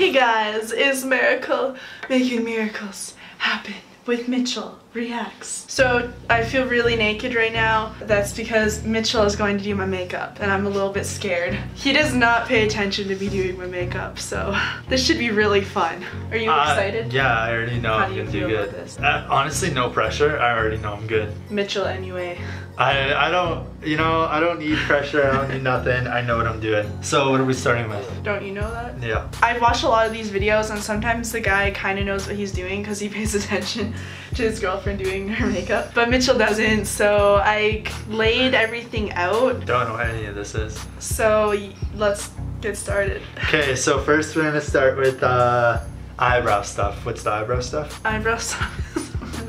Hey guys, it's Miracle making miracles happen with Mitchell Reacts. So I feel really naked right now. That's because Mitchell is going to do my makeup and I'm a little bit scared. He does not pay attention to me doing my makeup, so this should be really fun. Are you Uh, excited? yeah, I already know How I'm do gonna do good. about this? Uh, honestly, no pressure. I already know I'm good. Mitchell anyway. I I don't, you know, I don't need pressure. I don't need nothing. I know what I'm doing. So what are we starting with? Don't you know that? Yeah. I've watched a lot of these videos and sometimes the guy kind of knows what he's doing because he pays attention to his girlfriend doing her makeup. But Mitchell doesn't, so I laid everything out. Don't know what any of this is. So let's get started. Okay, so first we're gonna start with uh, eyebrow stuff. What's the eyebrow stuff? Eyebrow stuff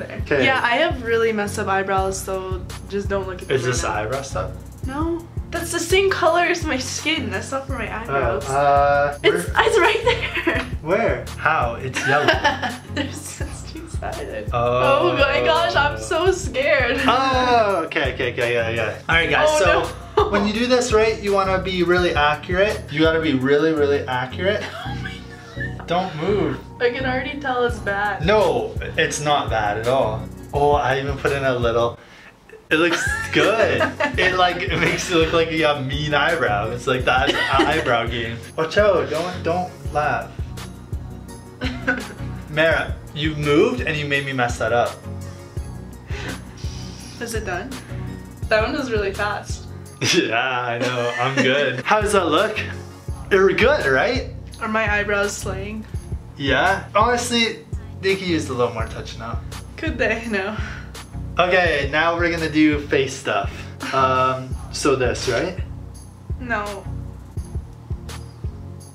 there. 'Kay. Yeah, I have really messed up eyebrows, so just don't look at them Is this right now. eyebrow stuff? No. That's the same color as my skin. That's not for my Oh, eyebrows. uh, it's, where? it's right there. where? How? It's yellow. There's it's two-sided. Oh. oh my gosh, I'm so scared. Oh, okay, okay, okay, yeah, yeah. All right, guys. Oh, so no. when you do this, right, you want to be really accurate. You got to be really, really accurate. Don't move. I can already tell it's bad. No, it's not bad at all. Oh, I even put in a little. It looks good. it like it makes it look like you have mean eyebrows. It's like that eyebrow game. Watch out! Don't don't laugh. Meara, you moved and you made me mess that up. Is it done? That one was really fast. Yeah, I know. I'm good. How does that look? They're good, right? Are my eyebrows slaying? Yeah. Honestly, they could use a little more touching up. Could they? No. Okay, now we're gonna do face stuff. Um, so this, right? No.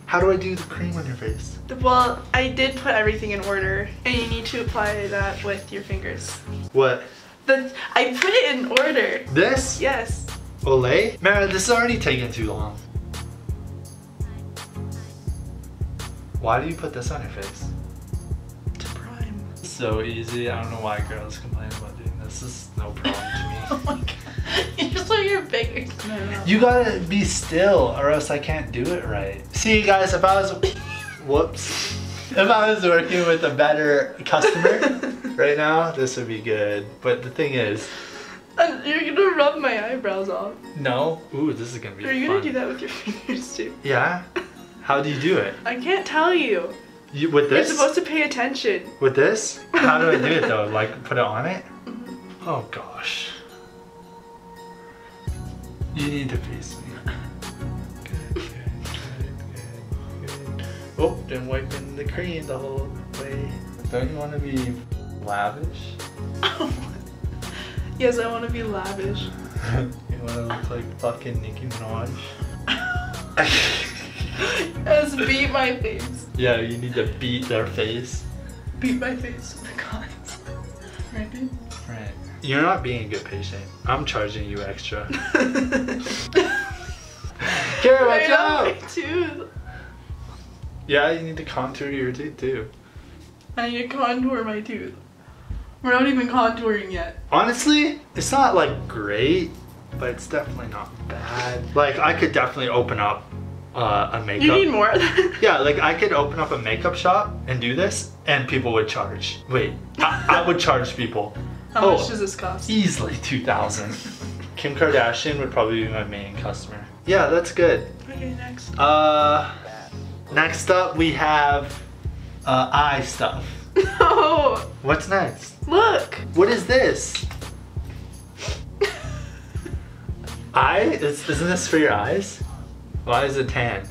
How do I do the cream on your face? Well, I did put everything in order, and you need to apply that with your fingers. What? The, I put it in order. This? Yes. Olay? Man, this is already taking too long. Why do you put this on your face? To prime. So easy. I don't know why girls complain about doing this. This is no problem to me. Oh my god. You just let your fingers. No, no. You gotta be still or else I can't do it right. See guys, if I was whoops. If I was working with a better customer right now, this would be good. But the thing is, And you're gonna rub my eyebrows off. no. Ooh, this is gonna be Are you fun. gonna do that with your fingers too? Yeah? How do you do it? I can't tell you. You, with this? You're supposed to pay attention. With this? How do I do it though? Like put it on it? Mm-hmm. Oh gosh. You need to face me. Good, good, good, good, good. Oh, been wiping the cream the whole way. Don't you want to be lavish? yes, I want to be lavish. you want to look like fucking Nicki Minaj? Yes, beat my face. yeah, you need to beat their face. Beat my face with the guns. Right, dude? Right. You're not being a good patient. I'm charging you extra. Kara, watch Right on out! my tooth. Yeah, you need to contour your teeth too. I need to contour my tooth. We're not even contouring yet. Honestly, it's not like great, but it's definitely not bad. Like I could definitely open up uh, a makeup. You need more. Yeah, like I could open up a makeup shop and do this, and people would charge. Wait, I, I would charge people How Oh. much does this cost? easily two thousand. Kim Kardashian would probably be my main customer. Yeah, that's good. Okay, next. Uh, next up we have uh, eye stuff. No! What's next? Look! What is this? Eye? Is, isn't this for your eyes? Why is it tan?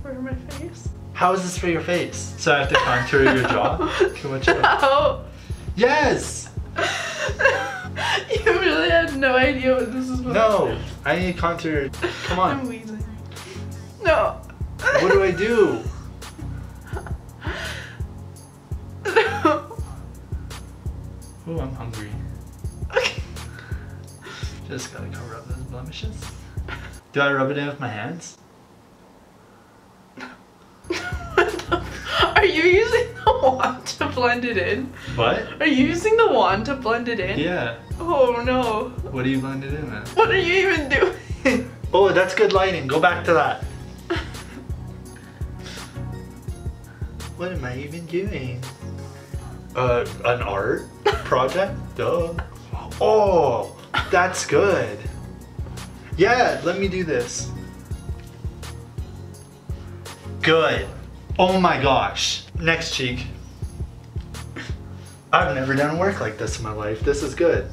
For my face? How is this for your face? So I have to contour your jaw? Too much No! Yes! you really had no idea what this is about. No! I need contour. Come I'm on. wheezing. No! What do I do? No! Ooh, I'm hungry. Okay. Just gotta cover up those blemishes. Do I rub it in with my hands? Are you using the wand to blend it in? What? Are you using the wand to blend it in? Yeah. Oh no. What do you blend it in with? What are you even doing? Oh, that's good lighting. Go back to that. What am I even doing? Uh, an art project? Duh. Oh, that's good. Yeah, let me do this. Good. Oh my gosh. Next cheek. I've never done work like this in my life. This is good.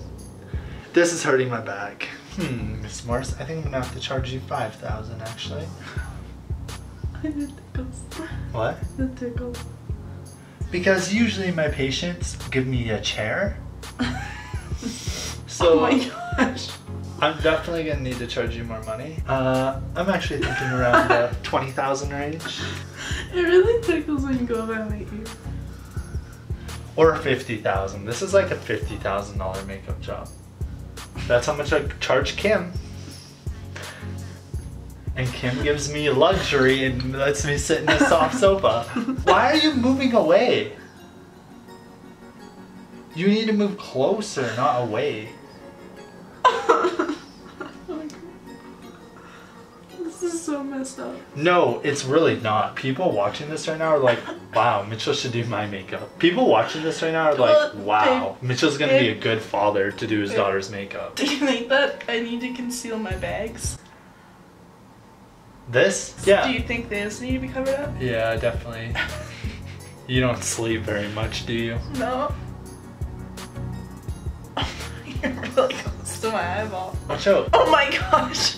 This is hurting my back. Hmm, Miss Morris, I think I'm gonna have to charge you 5000 actually. It tickles. What? The tickles. Because usually my patients give me a chair. So oh my gosh. I'm definitely gonna need to charge you more money. Uh, I'm actually thinking around the 20,000 range. It really tickles when you go about my ear. Or 50,000. This is like a $50,000 makeup job. That's how much I charge Kim. And Kim gives me luxury and lets me sit in a soft sofa. Why are you moving away? You need to move closer, not away. so messed up. No, it's really not. People watching this right now are like, wow, Mitchell should do my makeup. People watching this right now are like, wow, Mitchell's gonna be a good father to do his daughter's makeup. Do you think that I need to conceal my bags? This? Yeah. Do you think these need to be covered up? Yeah, definitely. You don't sleep very much, do you? No. You're really close to my eyeball. Watch out. Oh my gosh.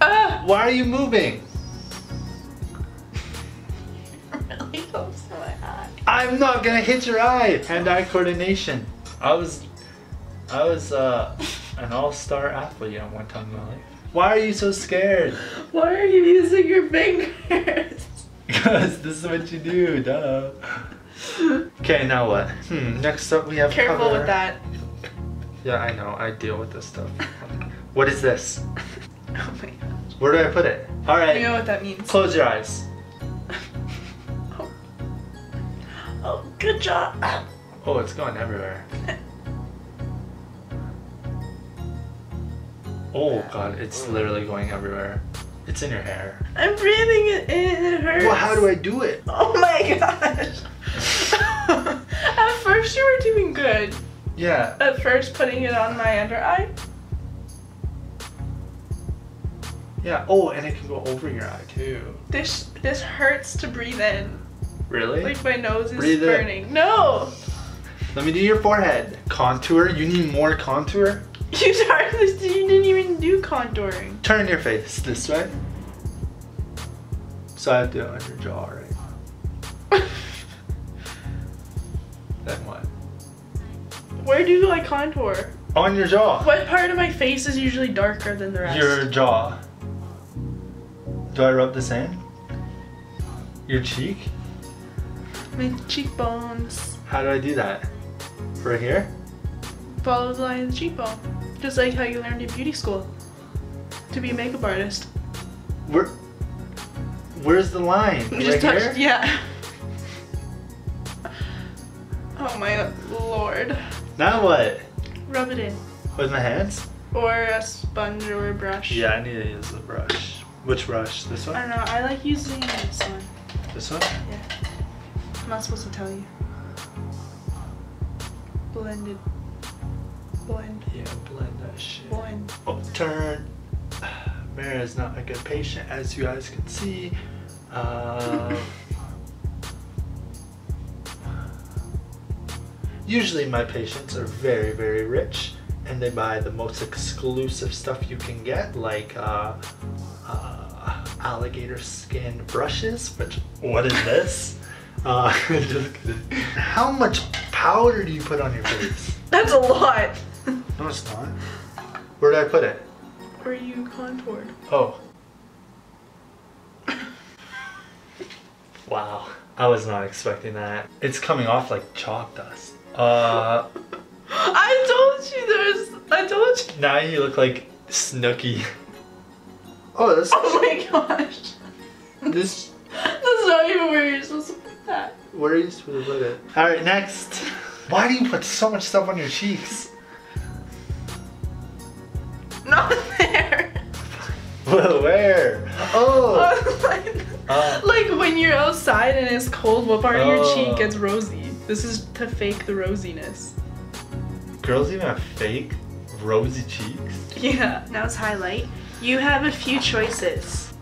Ah! Why are you moving? Really close to my eye. I'm not gonna hit your eye. Hand-eye coordination. I was, I was uh, an all-star athlete at one time in my life. Why are you so scared? Why are you using your fingers? Because this is what you do, duh. Okay, now what? Hmm, next up we have Careful cover. with that. Yeah, I know. I deal with this stuff. what is this? Oh my gosh. Where do I put it? All right. You know what that means. Close your eyes. Oh. oh, good job. Oh, it's going everywhere. Oh god, it's literally going everywhere. It's in your hair. I'm breathing it in. It hurts. Well, how do I do it? Oh my gosh. At first, you were doing good. Yeah. At first, putting it on my under eye. Yeah. Oh, and it can go over your eye too. This this hurts to breathe in. Really? Like my nose is Breathe in. burning. No. Let me do your forehead. Contour. You need more contour. You started this. You didn't even do contouring. Turn your face this way. So I have to do it on your jaw, right? Then what? Where do I contour? On your jaw. What part of my face is usually darker than the rest? Your jaw. Do I rub this in? Your cheek? my cheekbones. How do I do that? Right here? Follow the line of the cheekbone. Just like how you learned in beauty school. To be a makeup artist. Where? Where's the line? You right just touch. here? Yeah. Oh my lord. Now what? Rub it in. With my hands? Or a sponge or a brush. Yeah, I need to use the brush. Which brush? This one? I don't know. I like using this one. This one? Yeah. I'm not supposed to tell you. Blended. Blend. Yeah, blend that shit. Blend. Oh, turn. Meara is not a good patient, as you guys can see. Uh, usually, my patients are very, very rich, and they buy the most exclusive stuff you can get, like uh, uh, alligator skin brushes. Which, what is this? Uh, just kidding. How much powder do you put on your face? That's a lot. No, it's not. Where did I put it? Where you contoured. Oh. wow. I was not expecting that. It's coming off like chalk dust. Uh, I told you there's. I told you. now you look like Snooki. Oh, this, Oh my gosh. this, That's not even where you're supposed to put that. where are you supposed to put it? Alright, next. Why do you put so much stuff on your cheeks? Not there. Well, where? Where? Oh. like, Uh. like when you're outside and it's cold, what part of your Oh. cheek gets rosy? This is to fake the rosiness. Girls even have fake rosy cheeks. Yeah, now it's highlight. You have a few choices.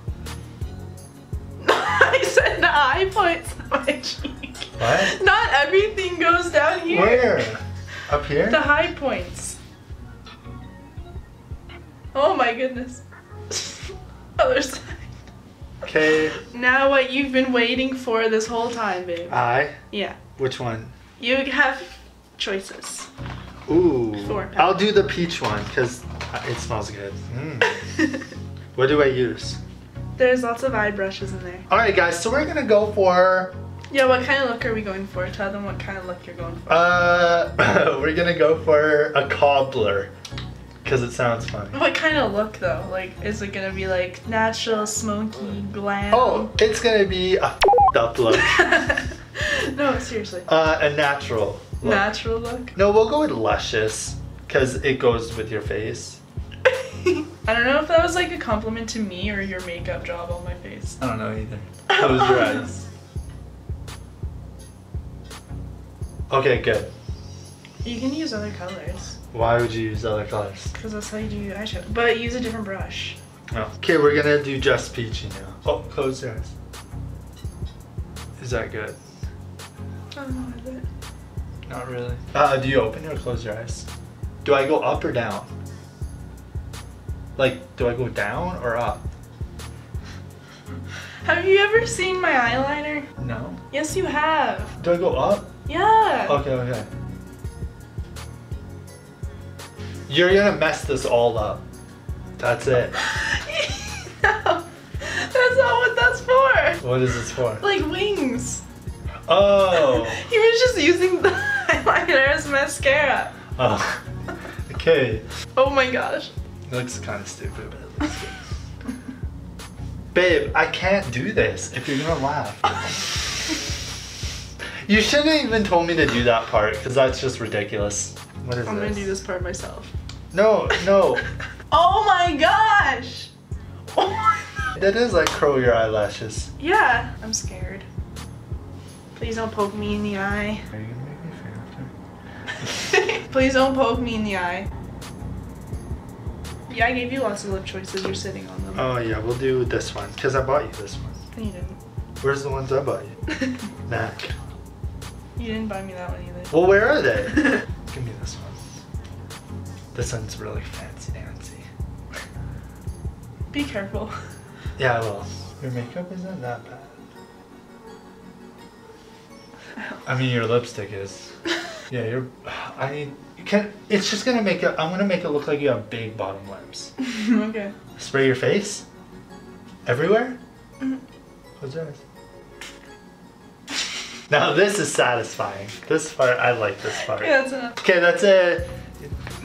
Eye points on my cheek. What? Not everything goes down here. Where? Up here? The high points. Oh my goodness. Other side. Okay. Now what you've been waiting for this whole time, babe. I. Yeah. Which one? You have choices. Ooh. Four. I'll do the peach one because it smells good. Mm. What do I use? There's lots of eye brushes in there. All right, guys. So we're gonna go for. Yeah, what kind of look are we going for? Tell them what kind of look you're going for. Uh, we're gonna go for a cobbler because it sounds funny. What kind of look though? Like, is it gonna be like natural, smoky, glam? Oh, it's gonna be a up look. no, seriously. Uh, a natural. Look. Natural look. No, we'll go with luscious because it goes with your face. I don't know if that was like a compliment to me or your makeup job on my face. I don't know either. Close your eyes. Okay, good. You can use other colors Why would you use other colors? because that's how you do your eyeshadow. But use a different brush. No. Okay, we're gonna do just peachy now. Oh, close your eyes. Is that good? Oh, no, is it? Not really. Uh, do you open or close your eyes? Do I go up or down? Like, do I go down or up? Have you ever seen my eyeliner? No. Yes, you have. Do I go up? Yeah. Okay, okay. You're gonna mess this all up. That's it. no, that's not what that's for. What is this for? Like wings. Oh. He was just using the eyeliner as mascara. Oh. Okay. Oh my gosh. It looks kind of stupid, but it looks good. Babe, I can't do this if you're gonna laugh. You shouldn't have even told me to do that part because that's just ridiculous. What is I'm this? gonna do this part myself. No, no. Oh my gosh! Oh my that is like curl your eyelashes. yeah, I'm scared. Please don't poke me in the eye. Are you gonna make me faster? Please don't poke me in the eye. Yeah, I gave you lots of lip choices. You're sitting on them. Oh yeah, we'll do this one because I bought you this one. you didn't. Where's the ones I bought you? Nah. you didn't buy me that one either. Well, where are they? Give me this one. This one's really fancy dancy. Be careful. Yeah, well, your makeup isn't that bad. I mean, your lipstick is. Yeah, you're. I you can. It's just gonna make it. I'm gonna make it look like you have big bottom lips. okay. Spray your face. Everywhere. Mhm. Close your eyes. Now this is satisfying. This part, I like this part. Yeah, that's enough. Okay, that's it.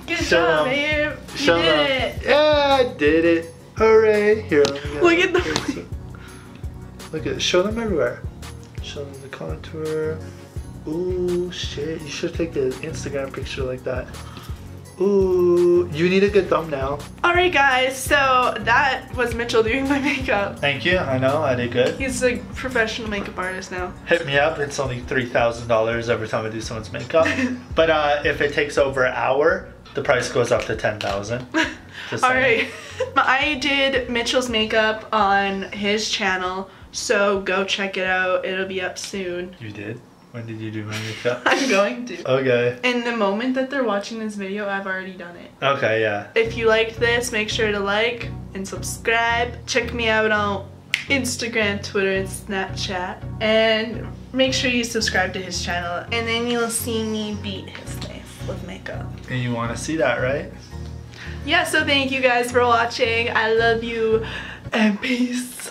Good Show job, them. babe. You Show did them. it. Yeah, I did it. Hooray! Here. Look at the- Look at. Show them everywhere. Show them the contour. Ooh, shit! You should take an Instagram picture like that. Ooh, you need a good thumbnail. Alright, guys, so that was Mitchell doing my makeup. Thank you. I know I did good. He's a professional makeup artist now. Hit me up. It's only three thousand dollars every time I do someone's makeup. but uh, if it takes over an hour, the price goes up to ten thousand. Just All I did Mitchell's makeup on his channel, so go check it out. It'll be up soon. You did. When did you do my makeup? I'm going to. okay. In the moment that they're watching this video, I've already done it. Okay. Yeah. If you liked this, make sure to like and subscribe. Check me out on Instagram, Twitter, and Snapchat. And make sure you subscribe to his channel, and then you'll see me beat his face with makeup. And you want to see that, right? Yeah, so thank you guys for watching. I love you, and peace.